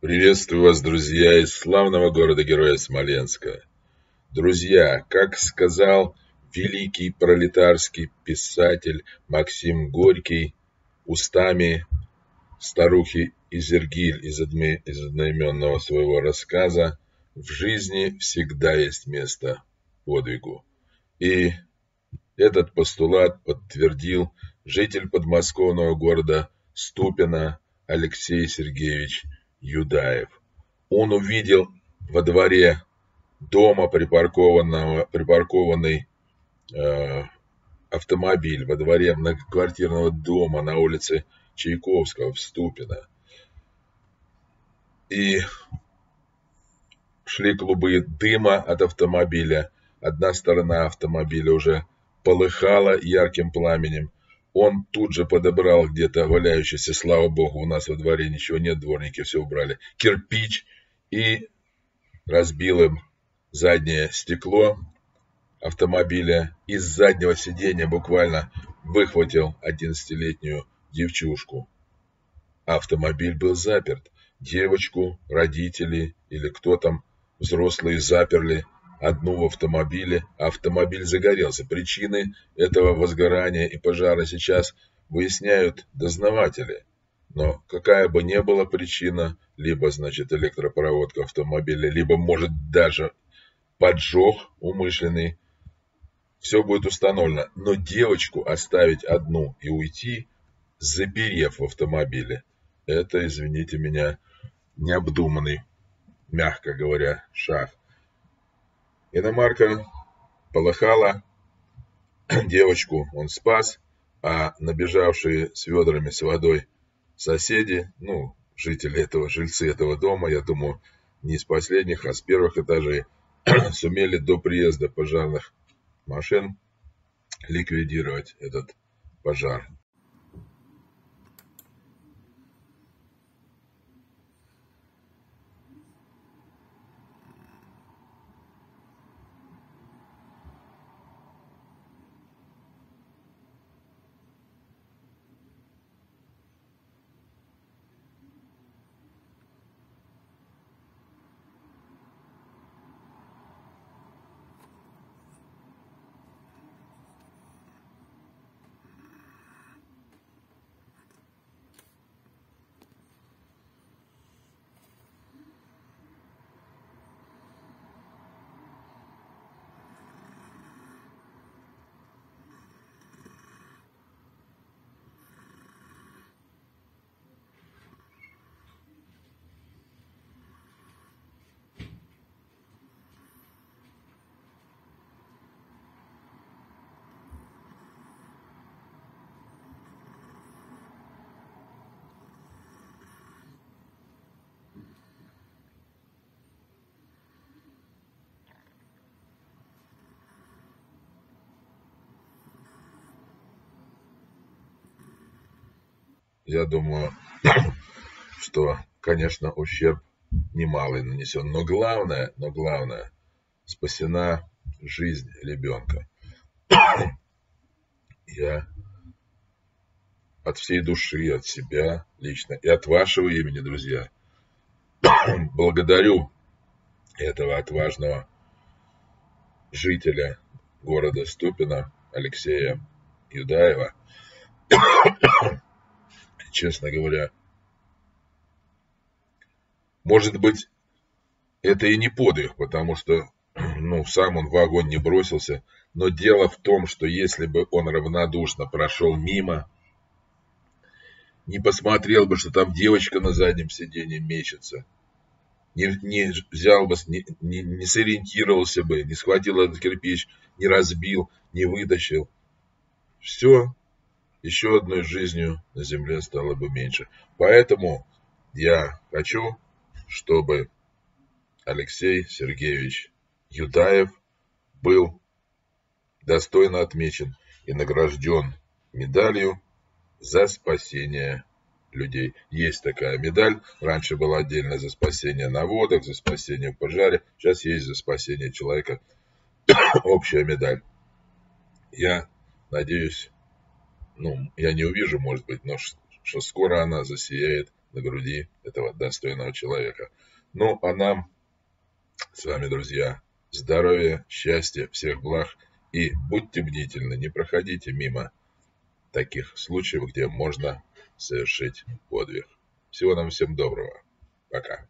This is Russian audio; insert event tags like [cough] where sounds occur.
Приветствую вас, друзья, из славного города-героя Смоленска. Друзья, как сказал великий пролетарский писатель Максим Горький устами старухи Изергиль из, одми, из одноименного своего рассказа, в жизни всегда есть место подвигу. И этот постулат подтвердил житель подмосковного города Ступино Алексей Сергеевич Юдаев. Он увидел во дворе дома припаркованного, припаркованный э, автомобиль во дворе многоквартирного дома на улице Чайковского в Ступино. И шли клубы дыма от автомобиля. Одна сторона автомобиля уже полыхала ярким пламенем, он тут же подобрал где-то валяющийся, слава богу, у нас во дворе ничего нет, дворники все убрали, кирпич и разбил им заднее стекло автомобиля. Из заднего сиденья буквально выхватил одиннадцатилетнюю девчушку. Автомобиль был заперт. Девочку, родители или кто там, взрослые заперли одну в автомобиле, автомобиль загорелся. Причины этого возгорания и пожара сейчас выясняют дознаватели. Но какая бы ни была причина, либо, значит, электропроводка автомобиля, либо, может, даже поджог умышленный, все будет установлено. Но девочку оставить одну и уйти, заперев в автомобиле, это, извините меня, необдуманный, мягко говоря, шаг. Иномарка полыхала, [clears throat] девочку он спас, а набежавшие с ведрами с водой соседи, ну, жители этого, жильцы этого дома, я думаю, не из последних, а с первых этажей, [clears throat] сумели до приезда пожарных машин ликвидировать этот пожар. Я думаю, [coughs] что, конечно, ущерб немалый нанесен. Но главное, но главное, спасена жизнь ребенка. [coughs] Я от всей души, от себя лично и от вашего имени, друзья, [coughs] благодарю этого отважного жителя города Ступино Алексея Юдаева честно говоря. Может быть, это и не подвиг, потому что [clears throat] ну, сам он в огонь не бросился. Но дело в том, что если бы он равнодушно прошел мимо, не посмотрел бы, что там девочка на заднем сиденье мечется, не, не взял бы, не, не, не сориентировался бы, не схватил этот кирпич, не разбил, не вытащил. Все, еще одной жизнью на земле стало бы меньше. Поэтому я хочу, чтобы Алексей Сергеевич Юдаев был достойно отмечен и награжден медалью за спасение людей. Есть такая медаль. Раньше была отдельно за спасение на водах, за спасение в пожаре. Сейчас есть за спасение человека [coughs] общая медаль. Я надеюсь, ну, я не увижу, может быть, но что скоро она засияет на груди этого достойного человека. Ну, а нам с вами, друзья, здоровья, счастья, всех благ и будьте бдительны, не проходите мимо таких случаев, где можно совершить подвиг. Всего нам всем доброго. Пока.